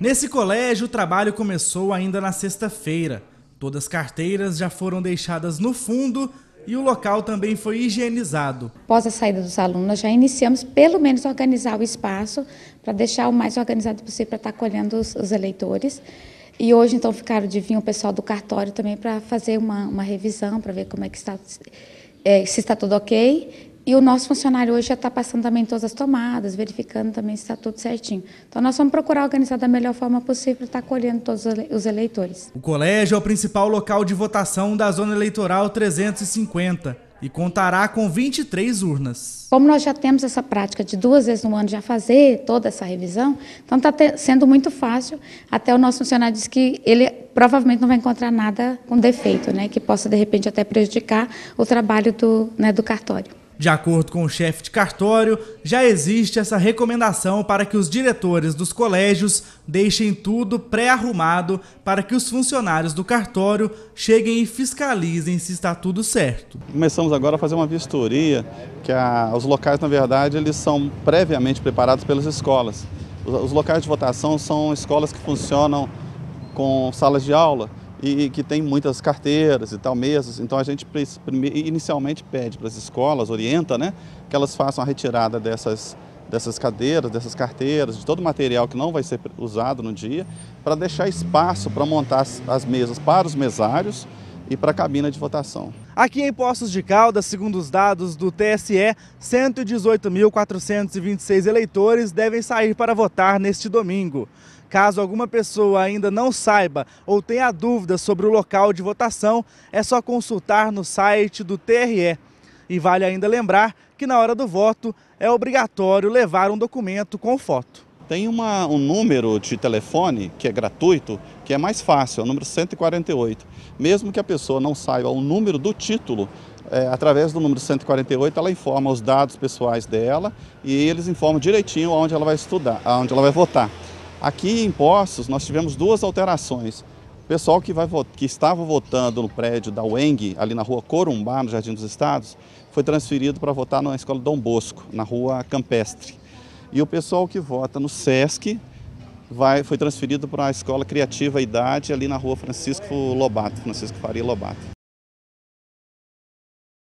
Nesse colégio, o trabalho começou ainda na sexta-feira. Todas as carteiras já foram deixadas no fundo e o local também foi higienizado. Após a saída dos alunos, já iniciamos pelo menos organizar o espaço para deixar o mais organizado possível para estar acolhendo os, os eleitores. E hoje, então, ficaram de vir o pessoal do cartório também para fazer uma, uma revisão, para ver como é que está, é, se está tudo ok e o nosso funcionário hoje já está passando também todas as tomadas, verificando também se está tudo certinho. Então nós vamos procurar organizar da melhor forma possível para estar acolhendo todos os eleitores. O colégio é o principal local de votação da zona eleitoral 350 e contará com 23 urnas. Como nós já temos essa prática de duas vezes no ano já fazer toda essa revisão, então está sendo muito fácil. Até o nosso funcionário disse que ele provavelmente não vai encontrar nada com defeito, né, que possa de repente até prejudicar o trabalho do, né, do cartório. De acordo com o chefe de cartório, já existe essa recomendação para que os diretores dos colégios deixem tudo pré-arrumado para que os funcionários do cartório cheguem e fiscalizem se está tudo certo. Começamos agora a fazer uma vistoria, que a, os locais, na verdade, eles são previamente preparados pelas escolas. Os, os locais de votação são escolas que funcionam com salas de aula, e que tem muitas carteiras e tal, mesas. Então a gente inicialmente pede para as escolas, orienta, né, que elas façam a retirada dessas, dessas cadeiras, dessas carteiras, de todo o material que não vai ser usado no dia, para deixar espaço para montar as, as mesas para os mesários e para a cabina de votação. Aqui em Poços de Caldas, segundo os dados do TSE, 118.426 eleitores devem sair para votar neste domingo. Caso alguma pessoa ainda não saiba ou tenha dúvidas sobre o local de votação, é só consultar no site do TRE. E vale ainda lembrar que na hora do voto é obrigatório levar um documento com foto. Tem uma, um número de telefone que é gratuito, que é mais fácil, é o número 148. Mesmo que a pessoa não saiba o número do título, é, através do número 148 ela informa os dados pessoais dela e eles informam direitinho onde ela vai estudar, onde ela vai votar. Aqui em Poços nós tivemos duas alterações. O pessoal que, vai, que estava votando no prédio da UENG, ali na rua Corumbá, no Jardim dos Estados, foi transferido para votar na escola Dom Bosco, na rua Campestre. E o pessoal que vota no SESC vai, foi transferido para a escola Criativa Idade, ali na rua Francisco Lobato, Francisco Faria Lobato.